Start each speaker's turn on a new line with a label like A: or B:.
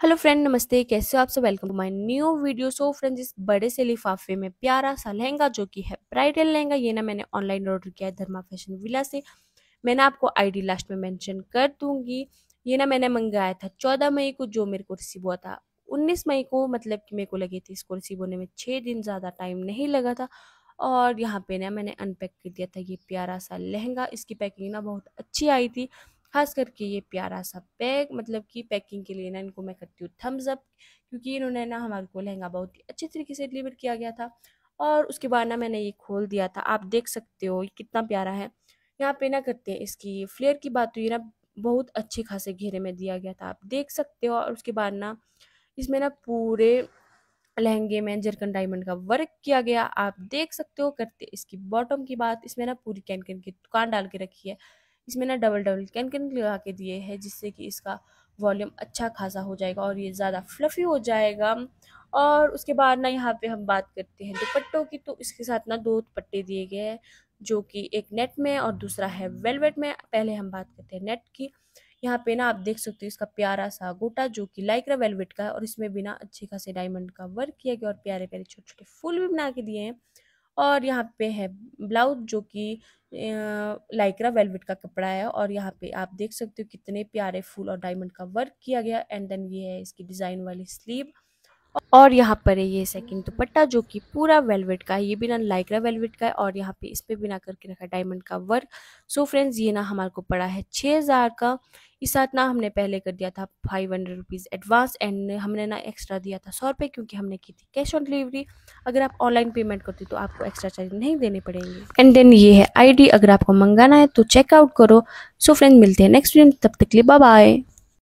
A: Hello friend, नमस्ते। कैसे हो आप सब? Welcome to my new video. So friends, इस बड़े से लिफाफे में प्यारा सा लहंगा जो कि है ब्राइडल लहंगा, ये ना मैंने ऑनलाइन ऑर्डर किया है धर्मा फ़ैशन विला से। मैंने आपको आईडी लास्ट में मेंशन कर दूँगी। ये ना मैंने मंगाया था चौदह मई को, जो मेरे को रिसीव हुआ था उन्नीस मई को। मतलब कि मेरे को लगे थे इसको रिसीव होने में छः दिन ज़्यादा टाइम नहीं लगा था। और यहाँ पे ना मैंने अनपैक कर दिया था ये प्यारा सा लहंगा। इसकी पैकिंग ना बहुत अच्छी आई थी। खास करके ये प्यारा सा बैग मतलब कि पैकिंग के लिए ना इनको मैं करती हूँ थम्स अप क्योंकि इन्होंने ना हमारे को लहंगा बहुत ही अच्छे तरीके से डिलीवर किया गया था। और उसके बाद ना मैंने ये खोल दिया था, आप देख सकते हो ये कितना प्यारा है। यहाँ पे ना करते हैं इसकी फ्लेयर की बात हुई ना बहुत अच्छे खासे घेरे में दिया गया था, आप देख सकते हो। और उसके बाद ना इसमें ना पूरे लहंगे में जरकन डायमंड का वर्क किया गया, आप देख सकते हो। करते इसकी बॉटम की बात, इसमें ना पूरी कैन कैन की दुकान डाल के रखी है। इसमें ना डबल डबल कैन कैन लगा के दिए हैं, जिससे कि इसका वॉल्यूम अच्छा खासा हो जाएगा और ये ज़्यादा फ्लफ़ी हो जाएगा। और उसके बाद ना यहाँ पे हम बात करते हैं दुपट्टों की तो इसके साथ ना दो दुपट्टे दिए गए हैं, जो कि एक नेट में और दूसरा है वेलवेट में। पहले हम बात करते हैं नेट की। यहाँ पे ना आप देख सकते हो इसका प्यारा सा गोटा, जो कि लाइक्रा वेलवेट का है, और इसमें भी ना अच्छे खासे डायमंड का वर्क किया गया और प्यारे प्यारे छोटे छोटे फूल भी बना के दिए हैं। और यहाँ पे है ब्लाउज जो कि लाइक्रा वेलवेट का कपड़ा है और यहाँ पे आप देख सकते हो कितने प्यारे फूल और डायमंड का वर्क किया गया एंड देन ये है इसकी डिज़ाइन वाली स्लीव। और यहाँ पर है ये सेकंड दुपट्टा, जो कि पूरा वेलवेट का है। ये भी ना लाइक्रा वेलवेट का है और यहाँ पे इस पर भी ना करके रखा डायमंड का वर्क सो फ्रेंड्स ये ना हमारे को पड़ा है छः हज़ार का। इस साथ ना हमने पहले कर दिया था five hundred rupees advance and हमने ना एक्स्ट्रा दिया था सौ रुपये क्योंकि हमने की थी कैश ऑन डिलीवरी अगर आप ऑनलाइन पेमेंट करते तो आपको एक्स्ट्रा चार्ज नहीं देने पड़ेंगे। एंड देन ये है आईडी अगर आपको मंगाना है तो चेकआउट करो। सो फ्रेंड मिलते हैं नेक्स्ट वीडियो तब तक लिए बाय